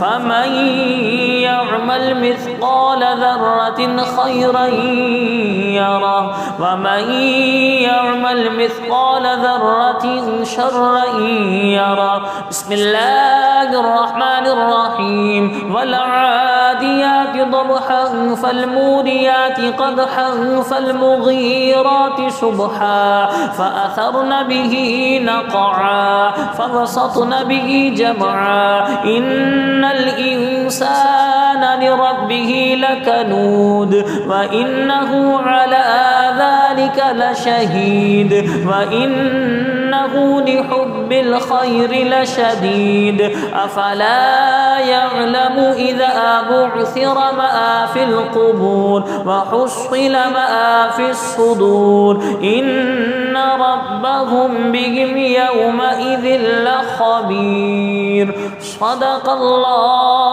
فمن يعمل مثقال ذرة خيرا يره ومن يعمل مثقال ذرة شرا يره. بسم الله الرحمن الرحيم. والعاديات ضبحا فالموريات قدحا فالمغيرات صبحا فأثرن به نقعا فبسطن به جمعا إن الإنسان لربه لكنود وإنه على ذلك لشهيد وإنه لحب الخير لشديد أفلا يعلم إذا بعثر ما في القبور وحصل ما في الصدور. إن ربهم بهم يومئذ لخبير. صدق الله